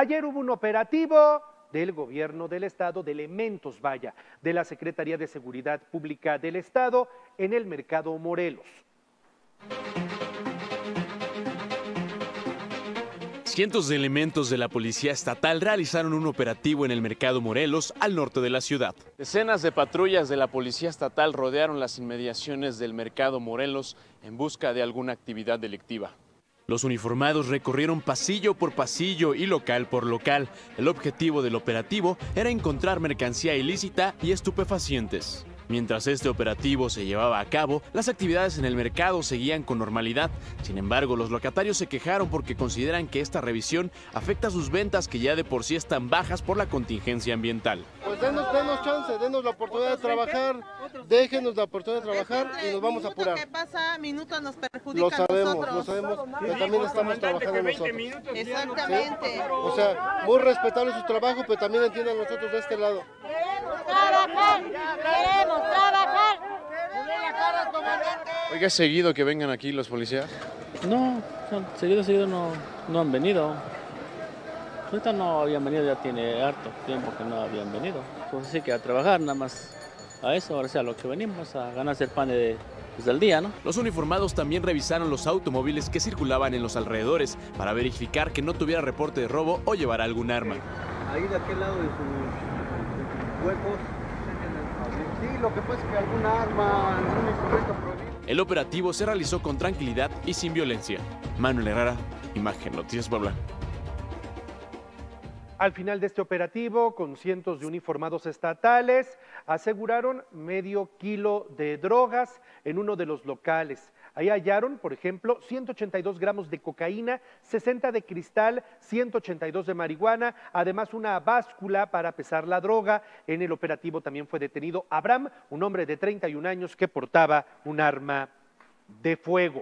Ayer hubo un operativo del gobierno del estado, de elementos, vaya, de la Secretaría de Seguridad Pública del Estado en el mercado Morelos. Cientos de elementos de la Policía Estatal realizaron un operativo en el Mercado Morelos, al norte de la ciudad. Decenas de patrullas de la Policía Estatal rodearon las inmediaciones del Mercado Morelos en busca de alguna actividad delictiva. Los uniformados recorrieron pasillo por pasillo y local por local. El objetivo del operativo era encontrar mercancía ilícita y estupefacientes. Mientras este operativo se llevaba a cabo, las actividades en el mercado seguían con normalidad. Sin embargo, los locatarios se quejaron porque consideran que esta revisión afecta sus ventas que ya de por sí están bajas por la contingencia ambiental. Pues denos, denos chance, denos la oportunidad de trabajar, déjenos la oportunidad de trabajar y nos vamos a apurar. que pasa, minutos nos perjudica Lo sabemos, nosotros. lo sabemos, pero también estamos trabajando nosotros. Exactamente. O sea, muy respetable su trabajo, pero también entiendan nosotros de este lado. trabajar, queremos trabajar. Oiga, ¿es seguido que vengan aquí los policías? No, seguido, seguido no, no han venido. Ahorita no habían venido, ya tiene harto tiempo que no habían venido. Pues así que a trabajar nada más a eso, ahora sí a lo que venimos, a ganarse el pan de, pues, del día, ¿no? Los uniformados también revisaron los automóviles que circulaban en los alrededores para verificar que no tuviera reporte de robo o llevara algún arma. ahí de aquel lado de sus, huecos. Sí, lo que pasa es que algún arma, algún instrumento. El operativo se realizó con tranquilidad y sin violencia. Manuel Herrera, Imagen Noticias Puebla. Al final de este operativo, con cientos de uniformados estatales, aseguraron medio kilo de drogas en uno de los locales. Ahí hallaron, por ejemplo, 182 gramos de cocaína, 60 de cristal, 182 de marihuana, además una báscula para pesar la droga. En el operativo también fue detenido Abraham, un hombre de 31 años que portaba un arma de fuego.